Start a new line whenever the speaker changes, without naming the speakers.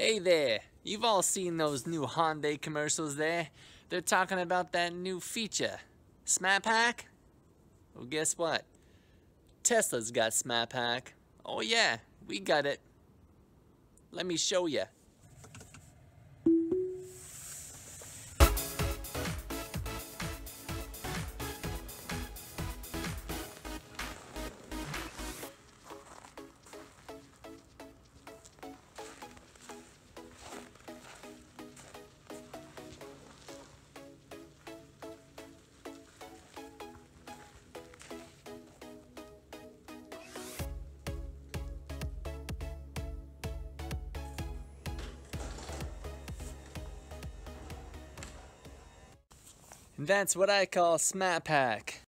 Hey there, you've all seen those new Hyundai commercials there. They're talking about that new feature, Smart Park. Well, guess what? Tesla's got Smart Park. Oh yeah, we got it. Let me show you. That's what I call Smart Park.